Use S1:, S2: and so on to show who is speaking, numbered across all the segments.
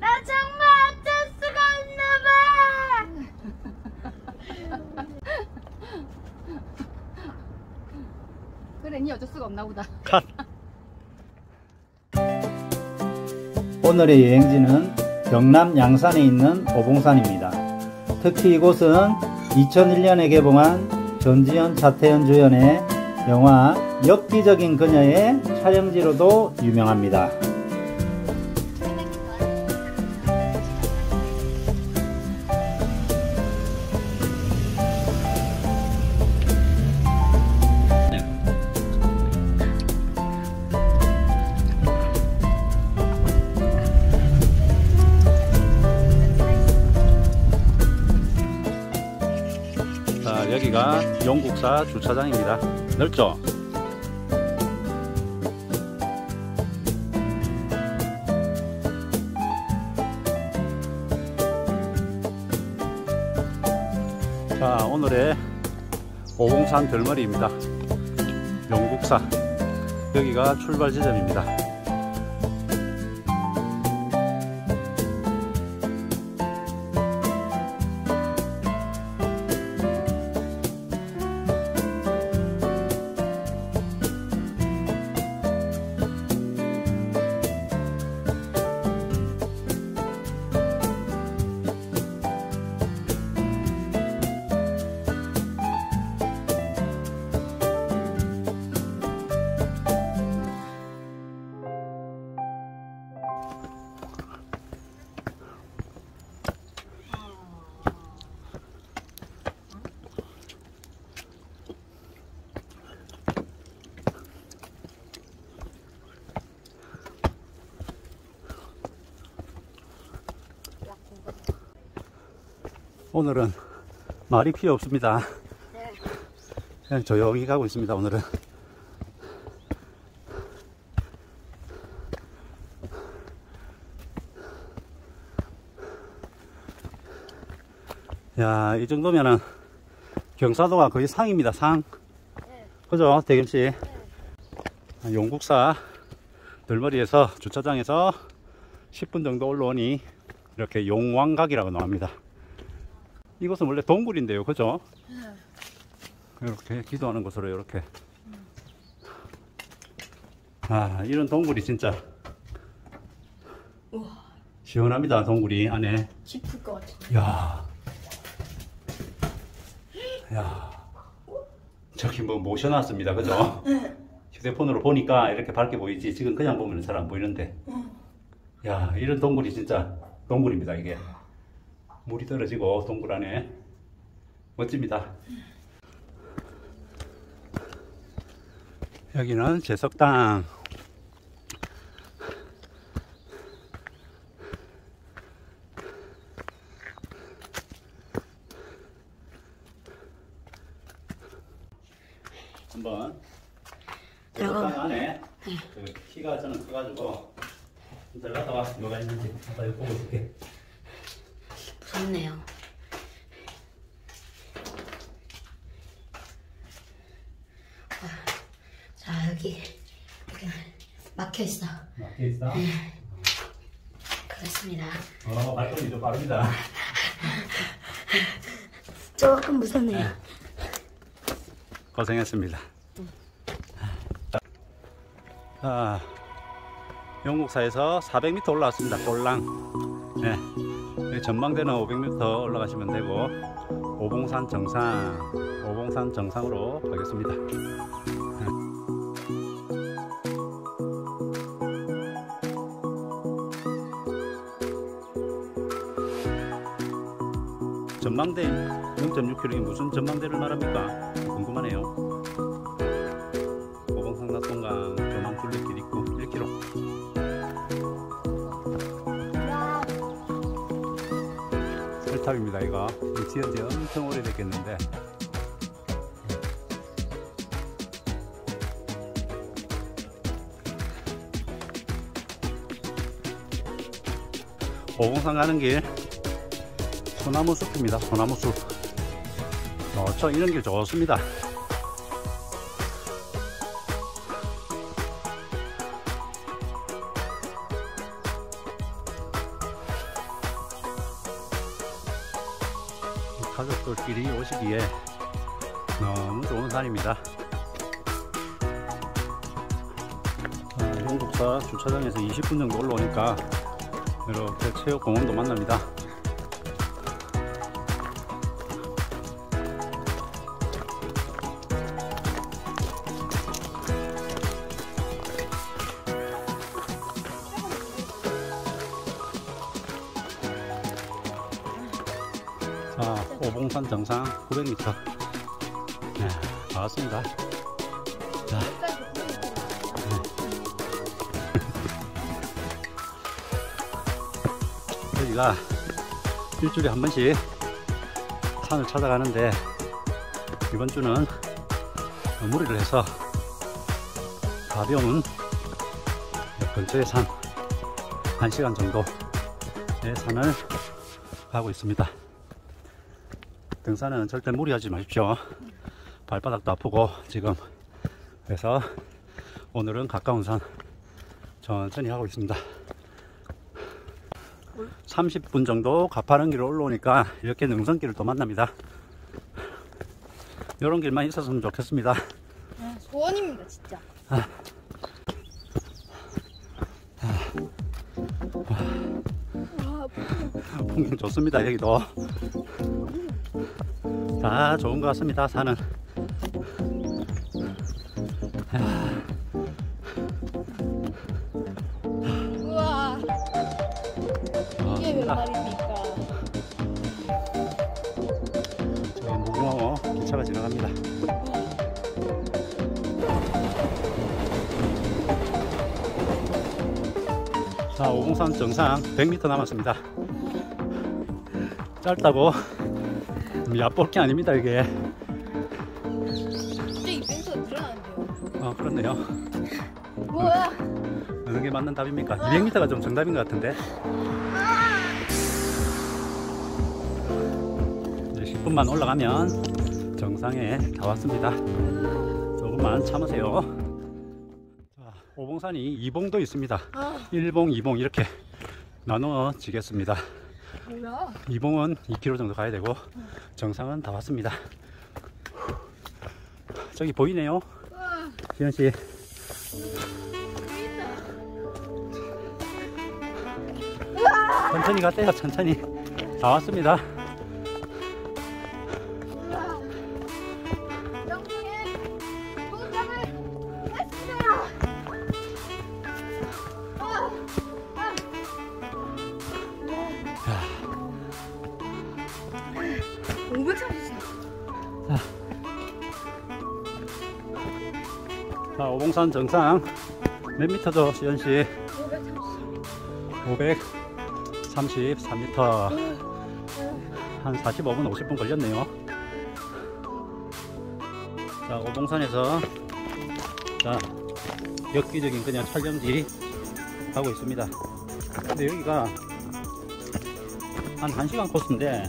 S1: 나 정말 어쩔 수가 없나 봐.
S2: 그래 니 어쩔 수가 없나 보다
S3: 컷. 오늘의 여행지는 경남 양산에 있는 오봉산입니다. 특히 이곳은 2001년에 개봉한 전지현 차태현 주연의 영화 엽기적인 그녀의 촬영지로도 유명합니다. 자, 여기가 용국사 주차장입니다. 넓죠? 자, 오늘의 오봉산 들머리입니다. 용국사. 여기가 출발 지점입니다. 오늘은 말이 필요 없습니다. 그냥 조용히 가고 있습니다, 오늘은. 야, 이 정도면은 경사도가 거의 상입니다, 상. 그죠, 대겸씨? 용국사 들머리에서 주차장에서 10분 정도 올라오니 이렇게 용왕각이라고 나옵니다. 이곳은 원래 동굴인데요, 그죠? 이렇게 기도하는 곳으로 이렇게. 아, 이런 동굴이 진짜 시원합니다, 동굴이 안에.
S1: 깊을 것 같아.
S3: 야, 야, 저기 뭐 모셔놨습니다, 그죠? 휴대폰으로 보니까 이렇게 밝게 보이지. 지금 그냥 보면 잘 안 보이는데. 야, 이런 동굴이 진짜 동굴입니다, 이게. 물이 떨어지고 동굴 안에 멋집니다. 여기는 제석당. 한번 제석당 안에 그 키가 저는 커가지고 들어갔다 와 뭐가 있는지 여기 보고 있을게.
S1: 무섭네요. 자 여기 여기 막혀 있어.
S3: 막혀 있어.
S1: 그렇습니다.
S3: 어, 발걸음이 좀 빠릅니다.
S1: 조금 무섭네요.
S3: 고생했습니다. 아, 영국사에서 400m 올라왔습니다. 꼴랑. 네. 여기 전망대는 500m 올라가시면 되고, 오봉산 정상, 오봉산 정상으로 가겠습니다. 전망대 0.6km 이 무슨 전망대를 말합니까? 궁금하네요. 설탑입니다 이거. 이 지은 지 엄청 오래됐겠는데. 오봉산 가는 길 소나무 숲입니다. 소나무 숲. 어, 저 이런 길 좋습니다. 가족들끼리 오시기에 너무 좋은 산입니다. 아, 용국사 주차장에서 20분 정도 올라오니까 이렇게 체육공원도 만납니다. 정상 900m. 네, 나왔습니다. 자, 저희가 일주일에 한 번씩 산을 찾아가는데 이번 주는 무리를 해서 가벼운 근처의 산 1시간 정도의 산을 가고 있습니다. 등산은 절대 무리하지 마십시오. 발바닥도 아프고 지금 그래서 오늘은 가까운 산 천천히 하고 있습니다. 30분 정도 가파른 길을 올라오니까 이렇게 능선길을 또 만납니다. 이런 길만 있었으면 좋겠습니다.
S2: 아, 소원입니다 진짜.
S3: 풍경 좋습니다 여기도 다 좋은 것 같습니다 산은.
S2: 우와. 이게 몇
S3: 아,
S2: 마리입니까?
S3: 저기 무궁화호 기차가 지나갑니다. 자 오봉산 정상 100m 남았습니다. 짧다고 얕볼 게 아닙니다 이게
S2: 갑자기 벤츠가 늘어나는데요.
S3: 아 그렇네요
S2: 뭐야?
S3: 어느 게 맞는 답입니까? 200m가 좀 정답인 것 같은데. 이제 10분만 올라가면 정상에 다 왔습니다. 조금만 참으세요. 자, 오봉산이 이봉도 있습니다.
S2: 아
S3: 1봉, 2봉 이렇게 나눠지겠습니다.
S2: 뭐야?
S3: 이봉은 2km 정도 가야 되고 정상은 다 왔습니다. 저기 보이네요. 지현 씨. 천천히 가세요, 천천히. 다 왔습니다. 오봉산 정상 몇 미터죠, 지현 씨?
S2: 530.
S3: 533m. 한 45분, 50분 걸렸네요. 자, 오봉산에서 자, 엽기적인 그냥 촬영지 하고 있습니다. 근데 여기가 한 1시간 코스인데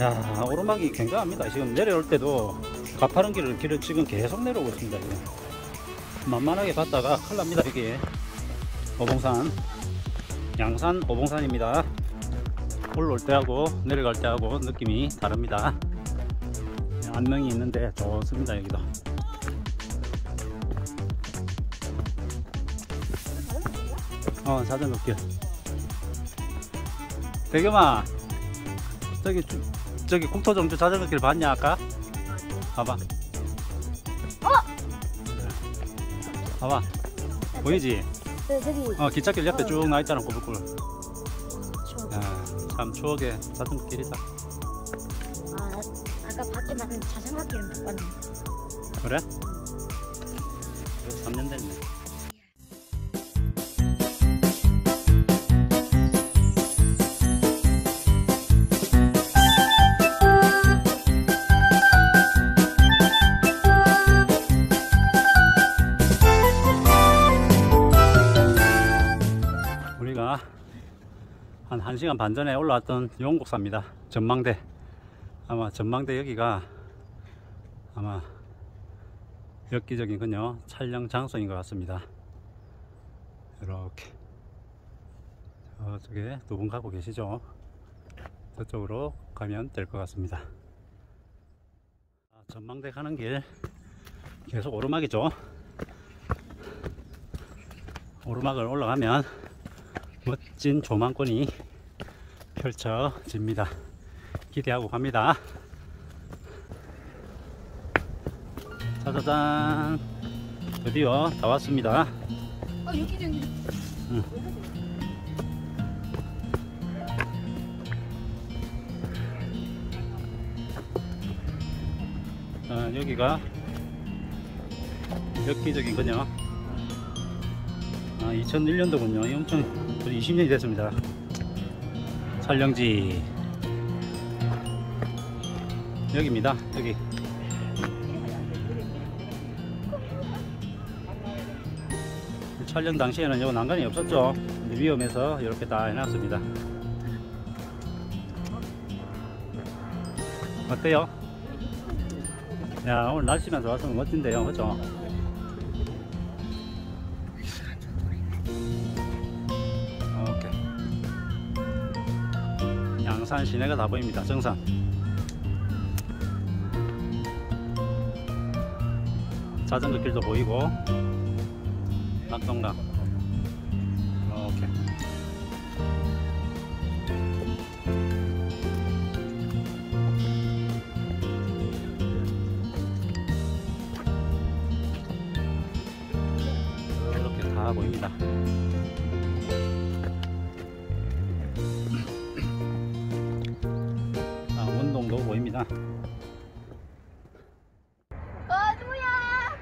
S3: 야, 오르막이 굉장합니다. 지금 내려올 때도 가파른 길을, 길을 지금 계속 내려오고 있습니다. 지금. 만만하게 갔다가 큰일 납니다, 여기. 오봉산. 양산 오봉산입니다. 올라올 때하고 내려갈 때하고 느낌이 다릅니다. 안명이 있는데 좋습니다, 여기도. 어, 자전거 길. 대겸아, 저기, 주- 저기 국토정주 자전거 길 봤냐, 아까? 봐봐. 봐봐. 보이지?
S1: 네, 저기
S3: 어, 기찻길 옆에 쭉 나있잖아, 꼬불꼬불. 참 추억의 자전거 길이다.
S1: 아, 아까 밖에 나는 자전거 길을 못 봤네.
S3: 그래? 3년 됐네. 1시간 반 전에 올라왔던 영국사입니다. 전망대. 아마 전망대 여기가 아마 엽기적인 그녀 촬영 장소인 것 같습니다. 이렇게 저쪽에 두 분 가고 계시죠? 저쪽으로 가면 될 것 같습니다. 전망대 가는 길 계속 오르막이죠. 오르막을 올라가면 멋진 조망권이 펼쳐집니다. 기대하고 갑니다. 짜자잔 드디어 다 왔습니다.
S2: 어 여기 저기.
S3: 어, 여기가 엽기적인 거냐? 아, 2001년도군요. 엄청 거의 20년이 됐습니다. 촬영지 여기입니다. 여기. 촬영 당시에는 요 난간이 없었죠. 위험해서 이렇게 다 해놨습니다. 어때요? 야 오늘 날씨만 좋았으면 멋진데요 그죠? 양산 시내가 다 보입니다. 정상. 자전거 길도 보이고. 낙동강. 오케이. 이렇게 아, 운동도 보입니다.
S2: 어두야.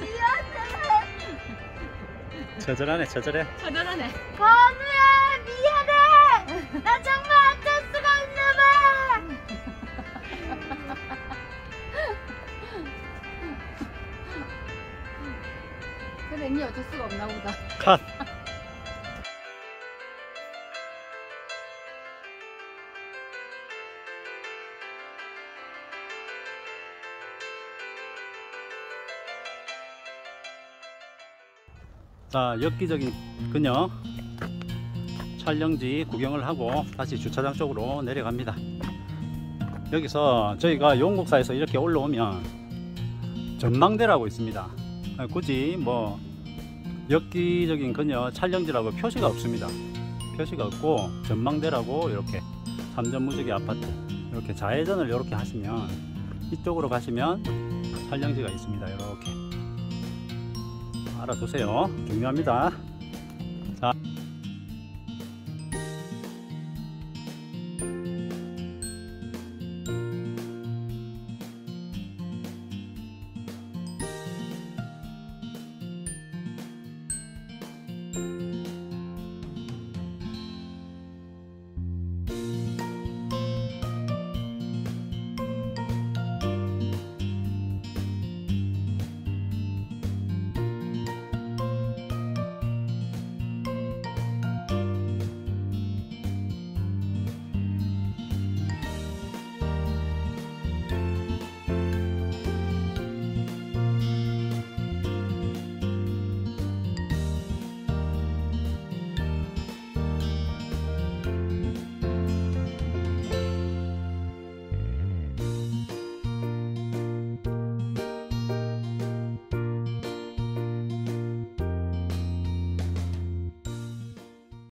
S2: 미안해.
S3: 처절하네, 처절해.
S2: 전화하네.
S1: 건우야 미안해. 나 정말 어쩔 수가 없나 봐.
S2: 그래 니 어쩔 수가 없나 보다.
S3: 컷! 자, 엽기적인 그녀 촬영지 구경을 하고 다시 주차장 쪽으로 내려갑니다. 여기서 저희가 용국사에서 이렇게 올라오면 전망대라고 있습니다. 아, 굳이 뭐 엽기적인 그녀 촬영지라고 표시가 없습니다. 표시가 없고 전망대라고 이렇게 삼전 무지개 아파트 이렇게 좌회전을 이렇게 하시면 이쪽으로 가시면 촬영지가 있습니다. 이렇게 알아두세요. 중요합니다. 자.